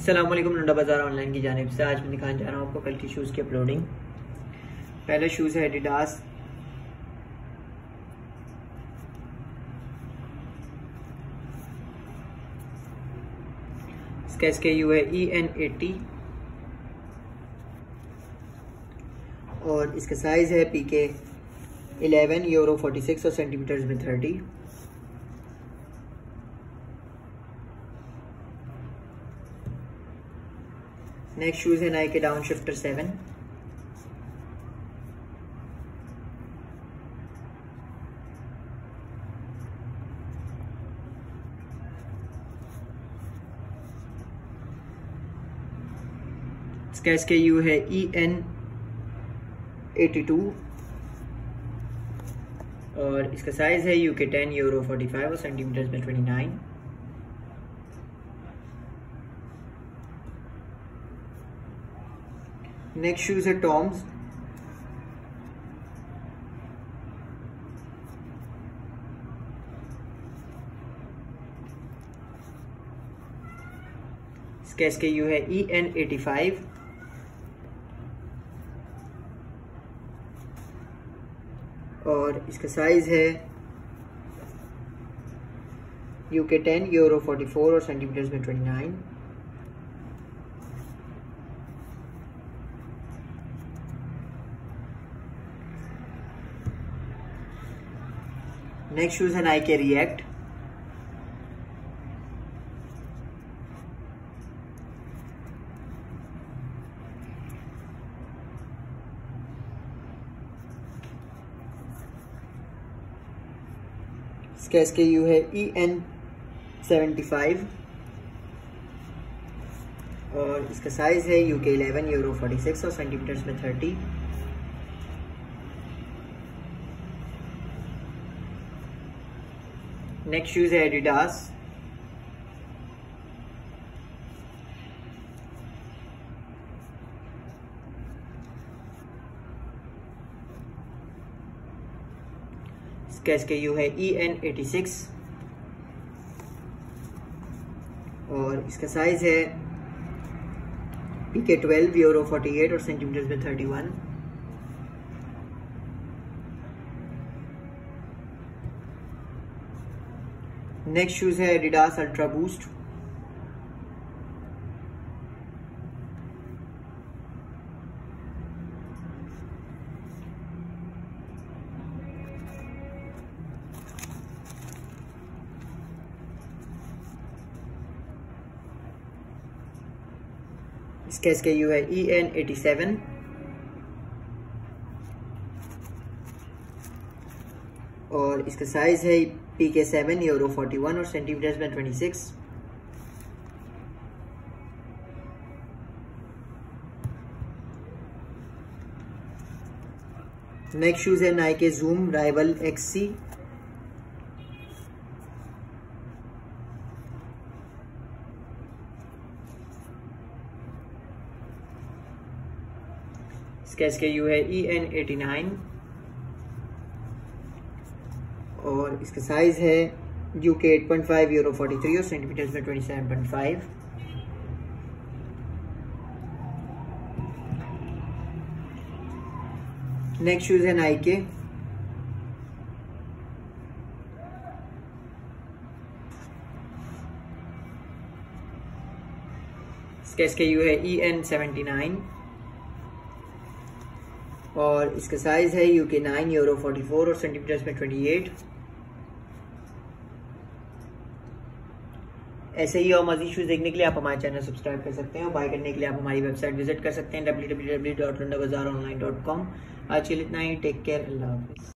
अल्लाम लंडा बाज़ार ऑनलाइन की जानब से आज मैं दिखाने जा रहा हूँ आपको कल की शूज़ की अपलोडिंग पहले शूज़ है एडिडास इसका इसके यू है ई एन एटी और इसका साइज़ है U K eleven euro forty six और सेंटीमीटर्स में थर्टी नेक्स्ट शूज़ है नाइके डाउन शिफ्टर सेवन इसका इसके यू है ई एन एटी टू और इसका साइज़ है U K ten euro forty five और सेंटीमीटर में ट्वेंटी नाइन नेक्स्ट शूज़ है टॉम्स इसका के यू है ई एन एटी फाइव और इसका साइज़ है U K ten euro forty four और सेंटीमीटर्स में ट्वेंटी नाइन नेक्स्ट शूज़ है नाइके रिएक्ट इसका इसके यू है ई एन सेवेंटी फाइव और इसका साइज़ है U K eleven euro forty six और सेंटीमीटर्स में थर्टी नेक्स्ट शूज़ है एडिडास इसका इसके यू है ई एन एटी सिक्स और इसका साइज़ है P K twelve euro forty eight और सेंटीमीटर में थर्टी वन नेक्स्ट शूज़ है एडिडास अल्ट्रा बूस्ट इसका इसके यू है ई एन एटी सेवन और इसका साइज़ है P K seven euro forty one और सेंटीमीटर्स में ट्वेंटी सिक्स नेक्स्ट शूज़ है नाइके जूम राइवल एक्स इसके यू है ई एन एटी नाइन और इसका साइज़ है U K eight point five euro forty three और सेंटीमीटर में twenty seven point five next shoes है नाइके इसका इसके यू है ई एन सेवेंटी नाइन और इसका साइज़ है U K nine euro forty four और सेंटीमीटर्स में ट्वेंटी एट ऐसे ही और मजीद शूज़ देखने के लिए आप हमारे चैनल सब्सक्राइब कर सकते हैं और बाय करने के लिए आप हमारी वेबसाइट विज़िट कर सकते हैं W W W dot online dot com आज के लिए इतना ही। टेक केयर अल्लाह हाफिज़